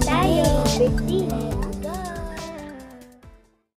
tayo. Big